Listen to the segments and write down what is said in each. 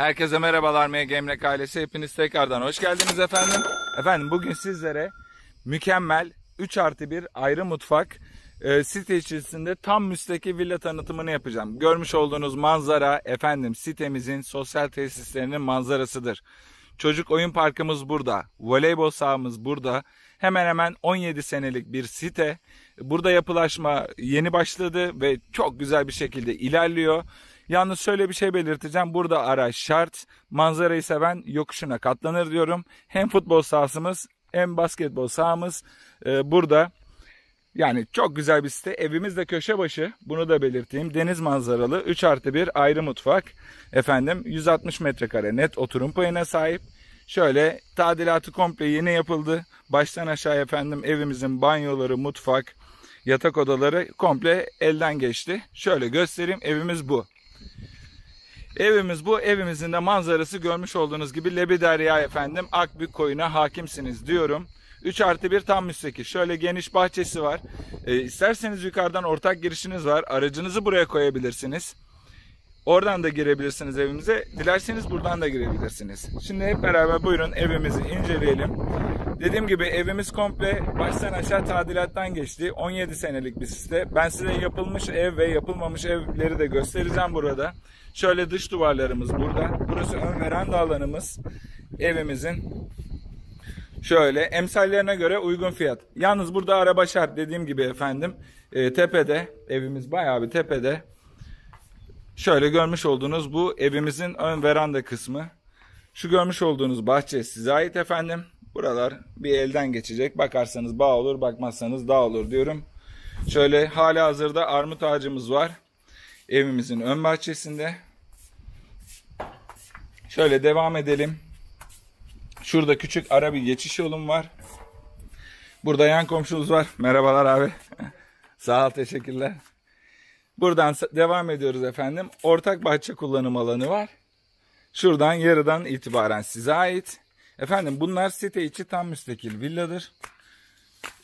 Herkese merhabalar MGMREK ailesi. Hepiniz tekrardan hoş geldiniz efendim. Efendim bugün sizlere mükemmel 3 artı 1 ayrı mutfak e, site içerisinde tam müstakil villa tanıtımını yapacağım. Görmüş olduğunuz manzara efendim sitemizin sosyal tesislerinin manzarasıdır. Çocuk oyun parkımız burada. Voleybol sahamız burada. Hemen hemen 17 senelik bir site. Burada yapılaşma yeni başladı ve çok güzel bir şekilde ilerliyor. Yalnız şöyle bir şey belirteceğim. Burada araç şart. Manzarayı seven yokuşuna katlanır diyorum. Hem futbol sahasımız hem basketbol sahamız e, burada. Yani çok güzel bir site. Evimiz de köşe başı. Bunu da belirteyim. Deniz manzaralı 3 artı 1 ayrı mutfak. Efendim 160 metrekare net oturum payına sahip. Şöyle tadilatı komple yeni yapıldı. Baştan aşağı efendim evimizin banyoları, mutfak, yatak odaları komple elden geçti. Şöyle göstereyim evimiz bu. Evimiz bu. Evimizin de manzarası görmüş olduğunuz gibi Lebiderya efendim Akbük koyuna hakimsiniz diyorum. 3 artı 1 tam müstakil. Şöyle geniş bahçesi var. E, isterseniz yukarıdan ortak girişiniz var. Aracınızı buraya koyabilirsiniz. Oradan da girebilirsiniz evimize. Dilerseniz buradan da girebilirsiniz. Şimdi hep beraber buyurun evimizi inceleyelim. Dediğim gibi evimiz komple baştan aşağı tadilattan geçti. 17 senelik bir site. Ben size yapılmış ev ve yapılmamış evleri de göstereceğim burada. Şöyle dış duvarlarımız burada. Burası ön veranda alanımız. Evimizin Şöyle emsallerine göre uygun fiyat. Yalnız burada araba şart dediğim gibi efendim. E, tepede evimiz bayağı bir tepede. Şöyle görmüş olduğunuz bu evimizin ön veranda kısmı. Şu görmüş olduğunuz bahçe size ait efendim. Buralar bir elden geçecek. Bakarsanız bağ olur, bakmazsanız dağ olur diyorum. Şöyle hala hazırda armut ağacımız var. Evimizin ön bahçesinde. Şöyle devam edelim. Şurada küçük ara bir geçiş yolum var. Burada yan komşumuz var. Merhabalar abi. Sağ ol teşekkürler. Buradan devam ediyoruz efendim. Ortak bahçe kullanım alanı var. Şuradan yarıdan itibaren size ait. Efendim bunlar site içi tam müstakil villadır.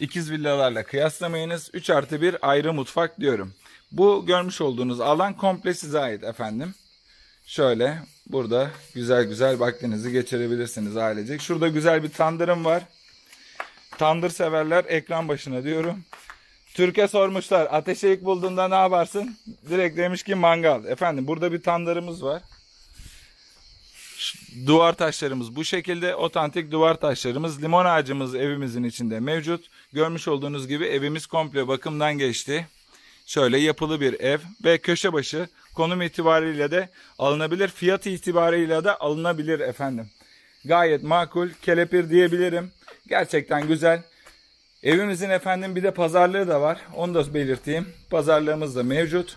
İkiz villalarla kıyaslamayınız. 3 artı 1 ayrı mutfak diyorum. Bu görmüş olduğunuz alan komple size ait efendim. Şöyle burada güzel güzel vaktinizi geçirebilirsiniz ailecek. Şurada güzel bir tandırım var. Tandır severler ekran başına diyorum. Türkiye sormuşlar ateşe ilk bulduğunda ne yaparsın? Direkt demiş ki mangal. Efendim burada bir tandırımız var. Duvar taşlarımız bu şekilde. Otantik duvar taşlarımız. Limon ağacımız evimizin içinde mevcut. Görmüş olduğunuz gibi evimiz komple bakımdan geçti. Şöyle yapılı bir ev ve köşe başı konum itibariyle de alınabilir. Fiyat itibariyle de alınabilir efendim. Gayet makul. Kelepir diyebilirim. Gerçekten güzel. Evimizin efendim bir de pazarlığı da var. Onu da belirteyim. Pazarlığımız da mevcut.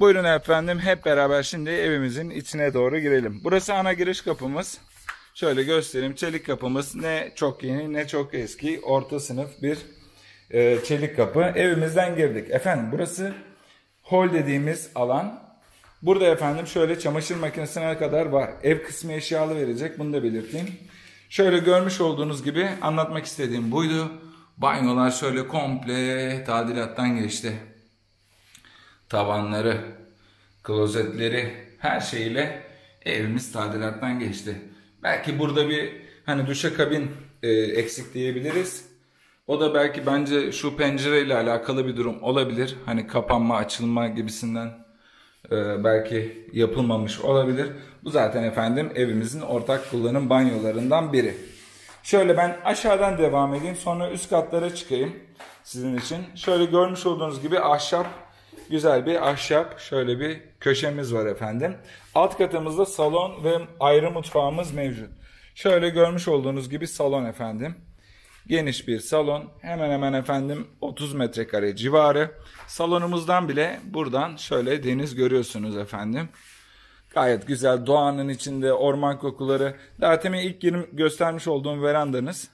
Buyurun efendim hep beraber şimdi evimizin içine doğru girelim. Burası ana giriş kapımız. Şöyle göstereyim. Çelik kapımız ne çok yeni ne çok eski. Orta sınıf bir e, çelik kapı. Evimizden girdik. Efendim burası hol dediğimiz alan. Burada efendim şöyle çamaşır makinesine kadar var. Ev kısmı eşyalı verecek. Bunu da belirteyim. Şöyle görmüş olduğunuz gibi anlatmak istediğim buydu. Banyolar şöyle komple tadilattan geçti. Tavanları, klozetleri her şeyle evimiz tadilattan geçti. Belki burada bir hani duşakabin e, eksik diyebiliriz. O da belki bence şu pencereyle alakalı bir durum olabilir. Hani kapanma, açılma gibisinden e, belki yapılmamış olabilir. Bu zaten efendim evimizin ortak kullanım banyolarından biri. Şöyle ben aşağıdan devam edeyim sonra üst katlara çıkayım sizin için. Şöyle görmüş olduğunuz gibi ahşap güzel bir ahşap şöyle bir köşemiz var efendim. Alt katımızda salon ve ayrı mutfağımız mevcut. Şöyle görmüş olduğunuz gibi salon efendim. Geniş bir salon. Hemen hemen efendim 30 metrekare civarı. Salonumuzdan bile buradan şöyle deniz görüyorsunuz efendim. Gayet güzel doğanın içinde orman kokuları. Daha temin ilk göstermiş olduğum verandanız.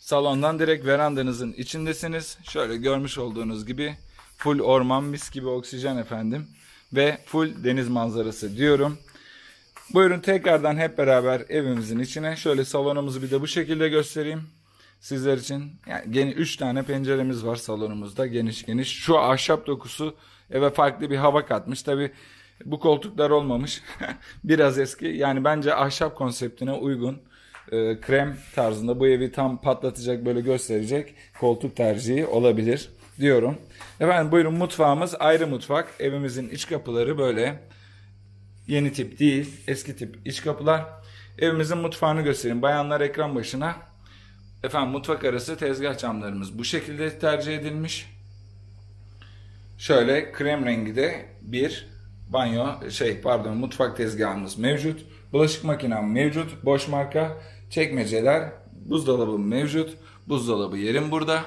Salondan direkt verandanızın içindesiniz. Şöyle görmüş olduğunuz gibi full orman mis gibi oksijen efendim. Ve full deniz manzarası diyorum. Buyurun tekrardan hep beraber evimizin içine. Şöyle salonumuzu bir de bu şekilde göstereyim. Sizler için yani gene 3 tane penceremiz var salonumuzda geniş geniş. Şu ahşap dokusu eve farklı bir hava katmış. Tabi Bu koltuklar olmamış. Biraz eski. Yani bence ahşap konseptine uygun. e, krem tarzında bu evi tam patlatacak böyle gösterecek koltuk tercihi olabilir diyorum. Efendim buyurun mutfağımız ayrı mutfak. Evimizin iç kapıları böyle yeni tip değil eski tip iç kapılar. Evimizin mutfağını göstereyim. Bayanlar ekran başına. Efendim mutfak arası tezgah camlarımız bu şekilde tercih edilmiş. Şöyle krem rengi de bir banyo şey pardon mutfak tezgahımız mevcut. Bulaşık makinem mevcut. Boş marka çekmeceler, buzdolabı mevcut. Buzdolabı yerim burada.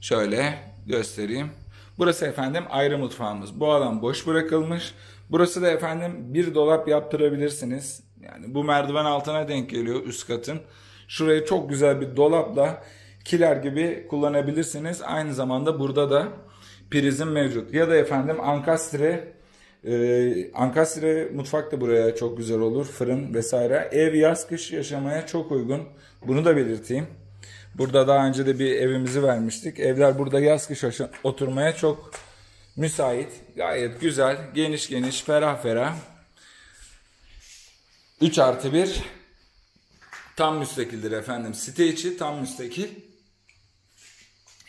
Şöyle göstereyim. Burası efendim ayrı mutfağımız. Bu alan boş bırakılmış. Burası da efendim bir dolap yaptırabilirsiniz. Yani bu merdiven altına denk geliyor üst katın. Şurayı çok güzel bir dolapla kiler gibi kullanabilirsiniz. Aynı zamanda burada da prizim mevcut. Ya da efendim ankastre ee, ankastre mutfak da buraya çok güzel olur. Fırın vesaire. Ev yaz kış yaşamaya çok uygun. Bunu da belirteyim. Burada daha önce de bir evimizi vermiştik. Evler burada yaz kış oturmaya çok müsait. Gayet güzel, geniş geniş, ferah ferah. 3 artı 1 tam müstakildir efendim. Site içi tam müstakil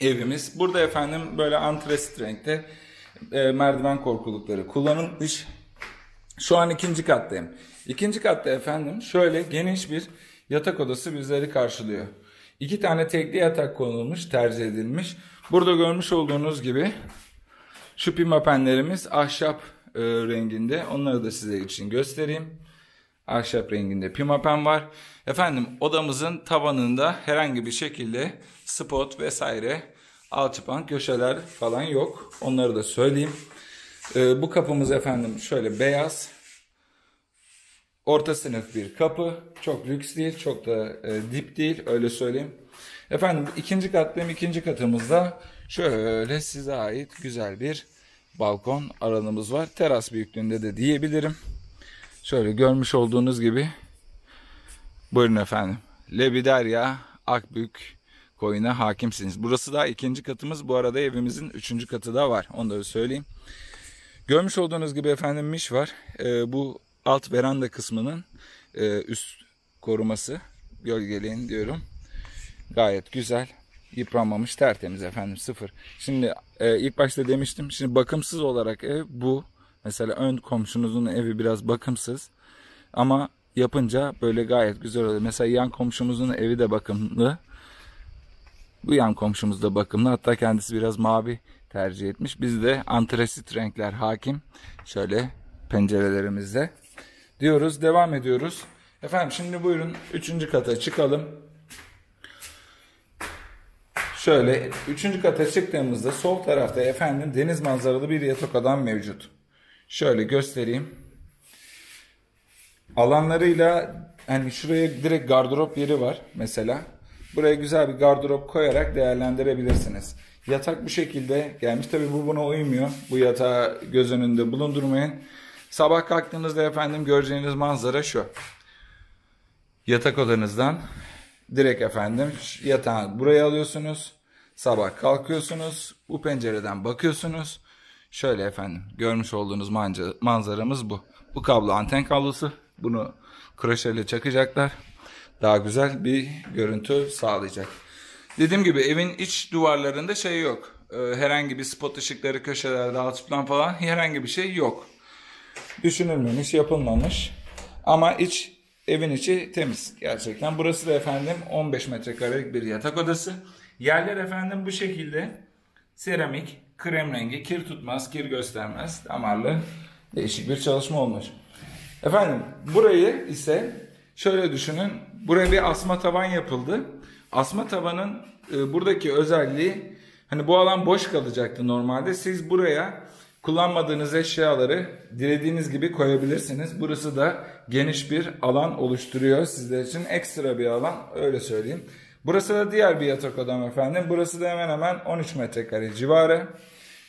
evimiz. Burada efendim böyle antresit renkte e, merdiven korkulukları kullanılmış. Şu an ikinci kattayım. İkinci katta efendim şöyle geniş bir yatak odası bizleri karşılıyor. İki tane tekli yatak konulmuş, tercih edilmiş. Burada görmüş olduğunuz gibi şu pimapenlerimiz ahşap e, renginde. Onları da size için göstereyim. Ahşap renginde pimapen var. Efendim odamızın tavanında herhangi bir şekilde spot vesaire alçıpan köşeler falan yok. Onları da söyleyeyim. E, bu kapımız efendim şöyle beyaz. Orta sınıf bir kapı. Çok lüks değil, çok da e, dip değil öyle söyleyeyim. Efendim ikinci kattayım. ikinci katımızda şöyle size ait güzel bir balkon alanımız var. Teras büyüklüğünde de diyebilirim. Şöyle görmüş olduğunuz gibi buyurun efendim. Lebiderya Akbük koyuna hakimsiniz. Burası da ikinci katımız. Bu arada evimizin üçüncü katı da var. Onu da söyleyeyim. Görmüş olduğunuz gibi efendim miş var. Ee, bu alt veranda kısmının e, üst koruması. Gölgeleyin diyorum. Gayet güzel. Yıpranmamış tertemiz efendim sıfır. Şimdi e, ilk başta demiştim. Şimdi bakımsız olarak ev bu. Mesela ön komşunuzun evi biraz bakımsız. Ama yapınca böyle gayet güzel oluyor. Mesela yan komşumuzun evi de bakımlı. Bu yan komşumuz da bakımlı. Hatta kendisi biraz mavi tercih etmiş. Biz de antresit renkler hakim. Şöyle pencerelerimizde. Diyoruz. Devam ediyoruz. Efendim şimdi buyurun üçüncü kata çıkalım. Şöyle üçüncü kata çıktığımızda sol tarafta efendim deniz manzaralı bir yatak odam mevcut. Şöyle göstereyim. Alanlarıyla hani şuraya direkt gardırop yeri var mesela. Buraya güzel bir gardırop koyarak değerlendirebilirsiniz. Yatak bu şekilde gelmiş. Tabi bu buna uymuyor. Bu yatağı göz önünde bulundurmayın. Sabah kalktığınızda efendim göreceğiniz manzara şu. Yatak odanızdan direkt efendim yatağı buraya alıyorsunuz. Sabah kalkıyorsunuz. Bu pencereden bakıyorsunuz. Şöyle efendim görmüş olduğunuz manca- manzaramız bu. Bu kablo anten kablosu. Bunu kroşeyle çakacaklar. Daha güzel bir görüntü sağlayacak. Dediğim gibi evin iç duvarlarında şey yok. Ee, herhangi bir spot ışıkları köşelerde alçıplan falan herhangi bir şey yok. Düşünülmemiş, yapılmamış. Ama iç evin içi temiz gerçekten. Burası da efendim 15 metrekarelik bir yatak odası. Yerler efendim bu şekilde seramik, krem rengi, kir tutmaz, kir göstermez, damarlı değişik bir çalışma olmuş. Efendim burayı ise şöyle düşünün. Buraya bir asma tavan yapıldı. Asma tavanın e, buradaki özelliği hani bu alan boş kalacaktı normalde. Siz buraya kullanmadığınız eşyaları dilediğiniz gibi koyabilirsiniz. Burası da geniş bir alan oluşturuyor sizler için. Ekstra bir alan öyle söyleyeyim. Burası da diğer bir yatak odam efendim. Burası da hemen hemen 13 metrekare civarı.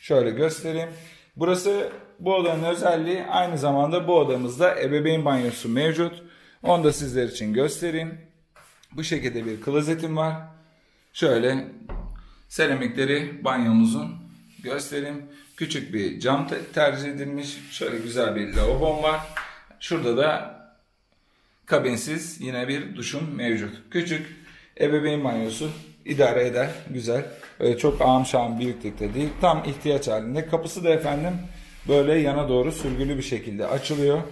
Şöyle göstereyim. Burası bu odanın özelliği aynı zamanda bu odamızda ebeveyn banyosu mevcut. Onu da sizler için göstereyim. Bu şekilde bir klozetim var. Şöyle seramikleri banyomuzun göstereyim. Küçük bir cam te- tercih edilmiş. Şöyle güzel bir lavabom var. Şurada da kabinsiz yine bir duşum mevcut. Küçük ebeveyn banyosu idare eder. Güzel. Öyle çok ağam şahım büyüklükte değil. Tam ihtiyaç halinde. Kapısı da efendim böyle yana doğru sürgülü bir şekilde açılıyor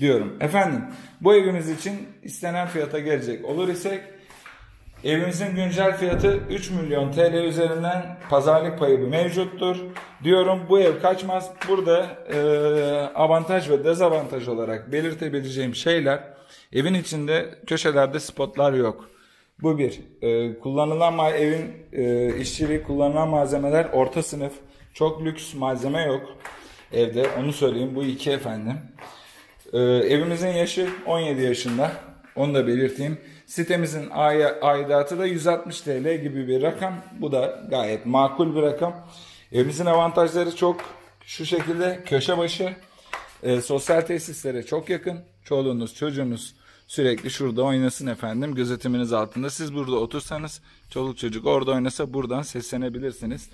diyorum. Efendim bu evimiz için istenen fiyata gelecek olur isek Evimizin güncel fiyatı 3 milyon TL üzerinden pazarlık payı mevcuttur. Diyorum bu ev kaçmaz. Burada e, avantaj ve dezavantaj olarak belirtebileceğim şeyler evin içinde köşelerde spotlar yok. Bu bir. E, kullanılan evin e, işçiliği kullanılan malzemeler orta sınıf. Çok lüks malzeme yok evde. Onu söyleyeyim. Bu iki efendim. Ee, evimizin yaşı 17 yaşında. Onu da belirteyim. Sitemizin ay aidatı da 160 TL gibi bir rakam. Bu da gayet makul bir rakam. Evimizin avantajları çok şu şekilde köşe başı e, sosyal tesislere çok yakın. Çoluğunuz çocuğunuz sürekli şurada oynasın efendim gözetiminiz altında. Siz burada otursanız çoluk çocuk orada oynasa buradan seslenebilirsiniz.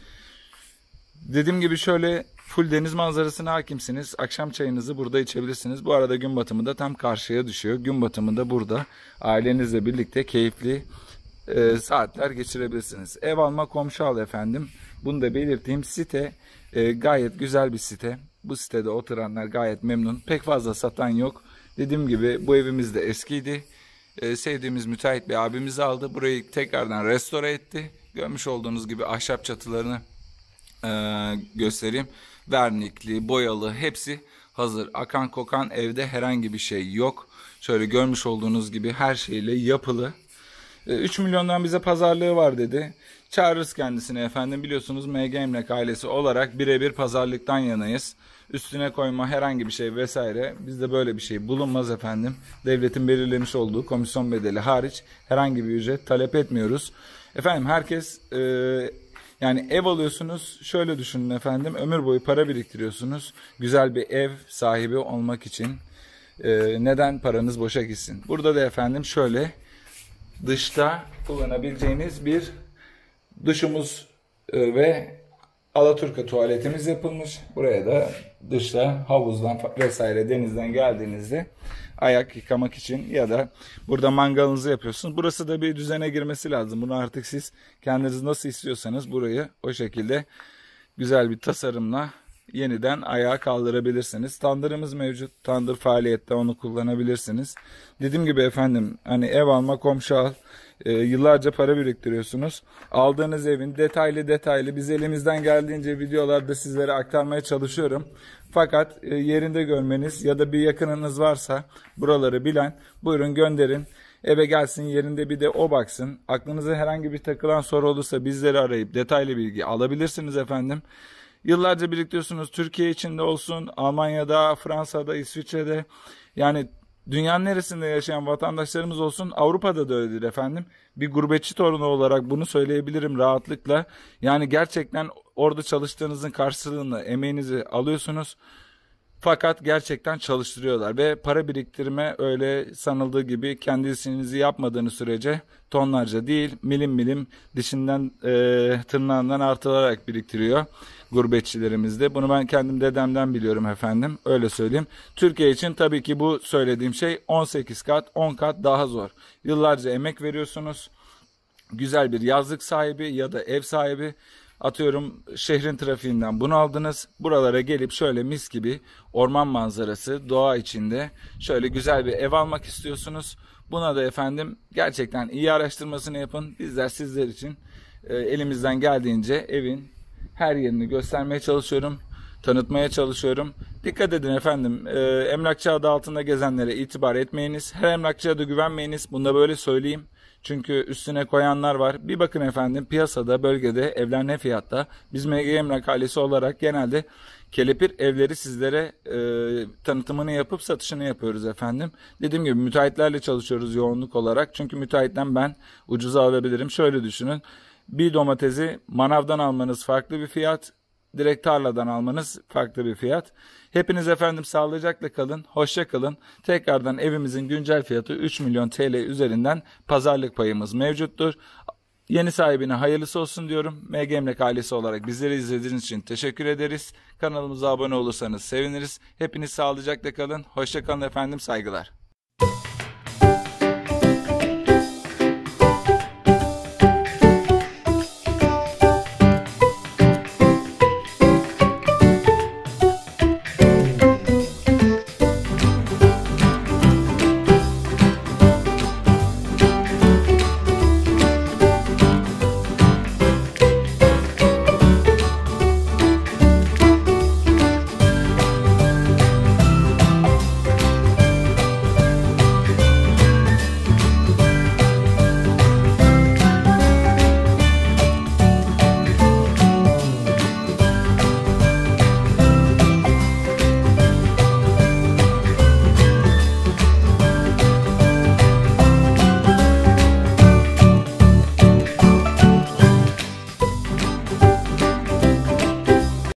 Dediğim gibi şöyle full deniz manzarasına hakimsiniz. Akşam çayınızı burada içebilirsiniz. Bu arada gün batımı da tam karşıya düşüyor. Gün batımı da burada ailenizle birlikte keyifli e, saatler geçirebilirsiniz. Ev alma komşu al efendim. Bunu da belirteyim. Site e, gayet güzel bir site. Bu sitede oturanlar gayet memnun. Pek fazla satan yok. Dediğim gibi bu evimiz de eskiydi. E, sevdiğimiz müteahhit bir abimiz aldı. Burayı tekrardan restore etti. Görmüş olduğunuz gibi ahşap çatılarını e, göstereyim. Vernikli, boyalı hepsi hazır. Akan kokan evde herhangi bir şey yok. Şöyle görmüş olduğunuz gibi her şeyle yapılı. E, 3 milyondan bize pazarlığı var dedi. Çağırırız kendisine efendim. Biliyorsunuz MG Emlak ailesi olarak birebir pazarlıktan yanayız. Üstüne koyma herhangi bir şey vesaire. Bizde böyle bir şey bulunmaz efendim. Devletin belirlemiş olduğu komisyon bedeli hariç herhangi bir ücret talep etmiyoruz. Efendim herkes e, yani ev alıyorsunuz şöyle düşünün efendim ömür boyu para biriktiriyorsunuz. Güzel bir ev sahibi olmak için Ee, neden paranız boşa gitsin. Burada da efendim şöyle dışta kullanabileceğiniz bir duşumuz e, ve Alaturka tuvaletimiz yapılmış. Buraya da dışta havuzdan vesaire denizden geldiğinizde ayak yıkamak için ya da burada mangalınızı yapıyorsunuz. Burası da bir düzene girmesi lazım. Bunu artık siz kendiniz nasıl istiyorsanız burayı o şekilde güzel bir tasarımla yeniden ayağa kaldırabilirsiniz. Tandırımız mevcut. Tandır faaliyette onu kullanabilirsiniz. Dediğim gibi efendim hani ev alma komşu al. E, yıllarca para biriktiriyorsunuz. Aldığınız evin detaylı detaylı biz elimizden geldiğince videolarda sizlere aktarmaya çalışıyorum. Fakat e, yerinde görmeniz ya da bir yakınınız varsa buraları bilen buyurun gönderin. Eve gelsin yerinde bir de o baksın. Aklınıza herhangi bir takılan soru olursa bizleri arayıp detaylı bilgi alabilirsiniz efendim. Yıllarca biriktiriyorsunuz. Türkiye içinde olsun, Almanya'da, Fransa'da, İsviçre'de. Yani dünyanın neresinde yaşayan vatandaşlarımız olsun Avrupa'da da öyledir efendim. Bir gurbetçi torunu olarak bunu söyleyebilirim rahatlıkla. Yani gerçekten orada çalıştığınızın karşılığını, emeğinizi alıyorsunuz. Fakat gerçekten çalıştırıyorlar ve para biriktirme öyle sanıldığı gibi kendisinizi yapmadığınız sürece tonlarca değil milim milim dişinden e, tırnağından artılarak biriktiriyor gurbetçilerimiz de. Bunu ben kendim dedemden biliyorum efendim öyle söyleyeyim. Türkiye için tabii ki bu söylediğim şey 18 kat 10 kat daha zor. Yıllarca emek veriyorsunuz güzel bir yazlık sahibi ya da ev sahibi atıyorum şehrin trafiğinden bunu aldınız. Buralara gelip şöyle mis gibi orman manzarası doğa içinde şöyle güzel bir ev almak istiyorsunuz. Buna da efendim gerçekten iyi araştırmasını yapın. Bizler sizler için e, elimizden geldiğince evin her yerini göstermeye çalışıyorum. Tanıtmaya çalışıyorum. Dikkat edin efendim. E, emlakçı adı altında gezenlere itibar etmeyiniz. Her emlakçıya da güvenmeyiniz. Bunu da böyle söyleyeyim. Çünkü üstüne koyanlar var. Bir bakın efendim piyasada, bölgede evler ne fiyatta? Biz MG Emlak ailesi olarak genelde kelepir evleri sizlere e, tanıtımını yapıp satışını yapıyoruz efendim. Dediğim gibi müteahhitlerle çalışıyoruz yoğunluk olarak. Çünkü müteahhitten ben ucuza alabilirim. Şöyle düşünün. Bir domatesi manavdan almanız farklı bir fiyat. Direkt tarladan almanız farklı bir fiyat. Hepiniz efendim sağlıcakla kalın, hoşça kalın. Tekrardan evimizin güncel fiyatı 3 milyon TL üzerinden pazarlık payımız mevcuttur. Yeni sahibine hayırlısı olsun diyorum. MG Emlak ailesi olarak bizleri izlediğiniz için teşekkür ederiz. Kanalımıza abone olursanız seviniriz. Hepiniz sağlıcakla kalın. Hoşça kalın efendim. Saygılar.